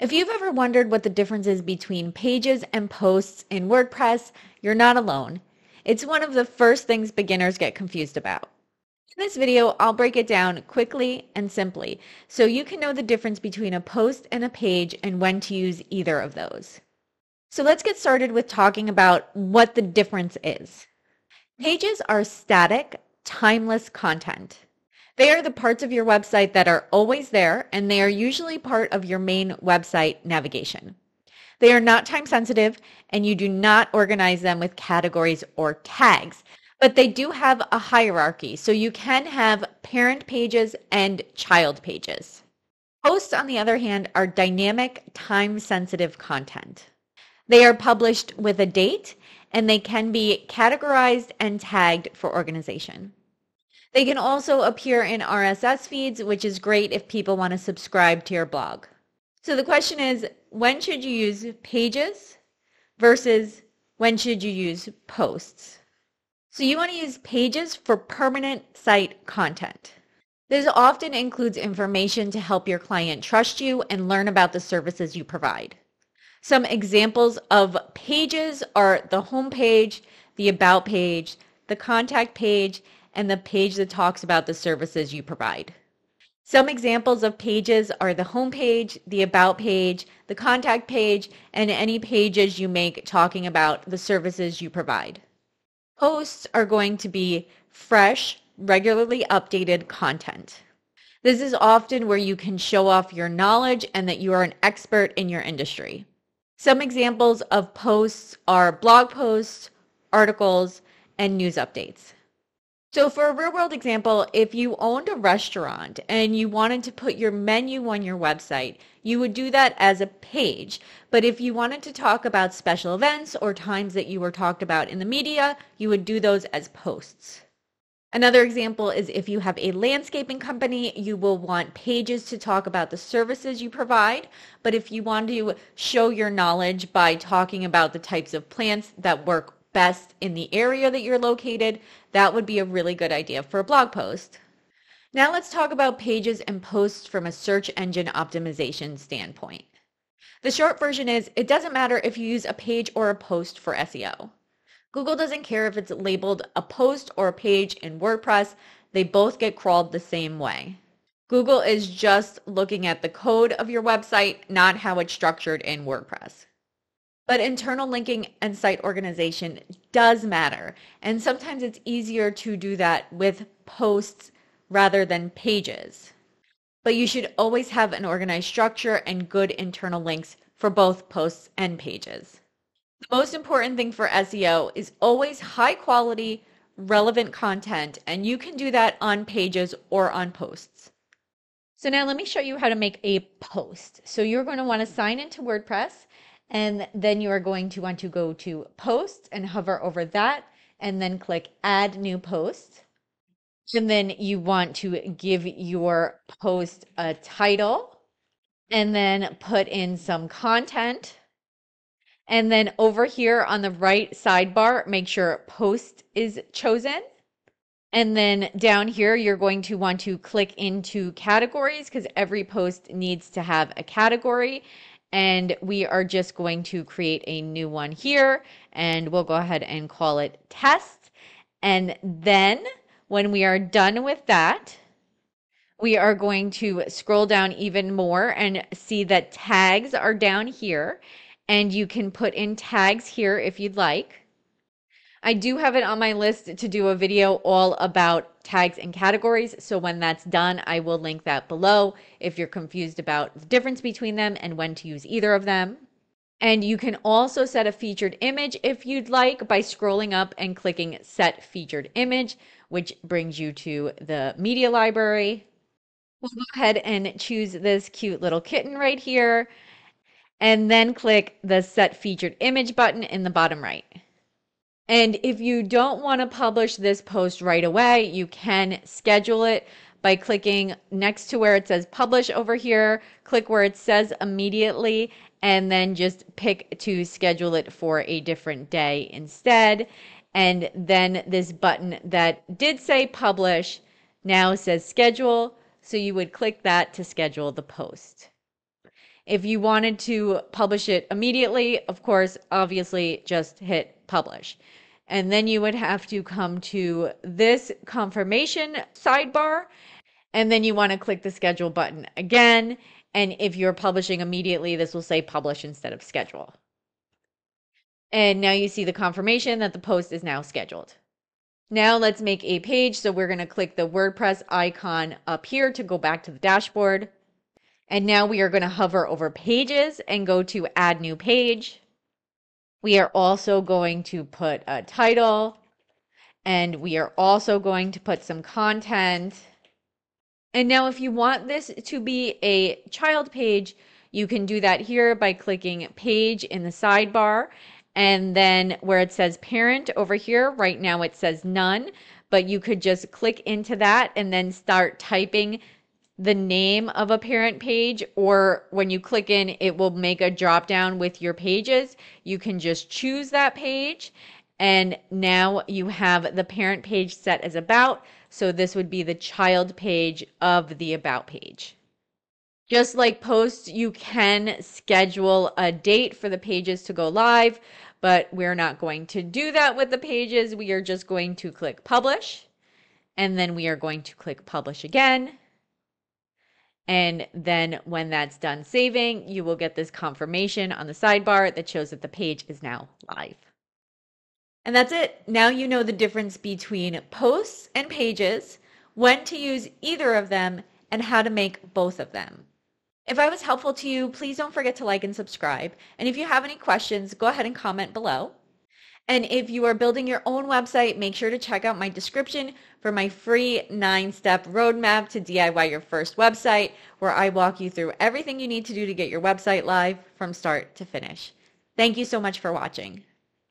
If you've ever wondered what the difference is between pages and posts in WordPress, you're not alone. It's one of the first things beginners get confused about. In this video, I'll break it down quickly and simply so you can know the difference between a post and a page and when to use either of those. So let's get started with talking about what the difference is. Pages are static, timeless content. They are the parts of your website that are always there, and they are usually part of your main website navigation. They are not time sensitive, and you do not organize them with categories or tags, but they do have a hierarchy, so you can have parent pages and child pages. Posts, on the other hand, are dynamic, time sensitive content. They are published with a date, and they can be categorized and tagged for organization. They can also appear in RSS feeds, which is great if people want to subscribe to your blog. So the question is, when should you use pages versus when should you use posts? So you want to use pages for permanent site content. This often includes information to help your client trust you and learn about the services you provide. Some examples of pages are the home page, the about page, the contact page, and the page that talks about the services you provide. Some examples of pages are the home page, the about page, the contact page, and any pages you make talking about the services you provide. Posts are going to be fresh, regularly updated content. This is often where you can show off your knowledge and that you are an expert in your industry. Some examples of posts are blog posts, articles, and news updates. So, for a real world example, if you owned a restaurant and you wanted to put your menu on your website, you would do that as a page. But if you wanted to talk about special events or times that you were talked about in the media, you would do those as posts. Another example is if you have a landscaping company, you will want pages to talk about the services you provide. But if you want to show your knowledge by talking about the types of plants that work best in the area that you're located, that would be a really good idea for a blog post. Now let's talk about pages and posts from a search engine optimization standpoint. The short version is it doesn't matter if you use a page or a post for SEO. Google doesn't care if it's labeled a post or a page in WordPress, they both get crawled the same way. Google is just looking at the code of your website, not how it's structured in WordPress. But internal linking and site organization does matter. And sometimes it's easier to do that with posts rather than pages. But you should always have an organized structure and good internal links for both posts and pages. The most important thing for SEO is always high quality, relevant content, and you can do that on pages or on posts. So now let me show you how to make a post. So you're going to want to sign into WordPress and then you are going to want to go to posts and hover over that and then click add new post. And then you want to give your post a title and then put in some content. And then over here on the right sidebar, make sure post is chosen. And then down here, you're going to want to click into categories because every post needs to have a category and we are just going to create a new one here and we'll go ahead and call it test. And then when we are done with that, we are going to scroll down even more and see that tags are down here and you can put in tags here if you'd like. I do have it on my list to do a video all about tags and categories. So when that's done, I will link that below if you're confused about the difference between them and when to use either of them. And you can also set a featured image if you'd like by scrolling up and clicking set featured image, which brings you to the media library. We'll go ahead and choose this cute little kitten right here and then click the set featured image button in the bottom right. And if you don't want to publish this post right away, you can schedule it by clicking next to where it says publish over here, click where it says immediately, and then just pick to schedule it for a different day instead. And then this button that did say publish now says schedule. So you would click that to schedule the post. If you wanted to publish it immediately, of course, obviously just hit publish. And then you would have to come to this confirmation sidebar. And then you want to click the schedule button again. And if you're publishing immediately, this will say publish instead of schedule. And now you see the confirmation that the post is now scheduled. Now let's make a page. So we're going to click the WordPress icon up here to go back to the dashboard. And now we are going to hover over pages and go to add new page. We are also going to put a title and we are also going to put some content. And now if you want this to be a child page, you can do that here by clicking page in the sidebar and then where it says parent over here, right now it says none, but you could just click into that and then start typing the name of a parent page or when you click in it will make a drop down with your pages. You can just choose that page and now you have the parent page set as about. So this would be the child page of the about page. Just like posts you can schedule a date for the pages to go live but we're not going to do that with the pages. We are just going to click publish and then we are going to click publish again and then when that's done saving, you will get this confirmation on the sidebar that shows that the page is now live. And that's it. Now you know the difference between posts and pages, when to use either of them, and how to make both of them. If I was helpful to you, please don't forget to like and subscribe. And if you have any questions, go ahead and comment below. And if you are building your own website, make sure to check out my description for my free nine step roadmap to DIY your first website, where I walk you through everything you need to do to get your website live from start to finish. Thank you so much for watching.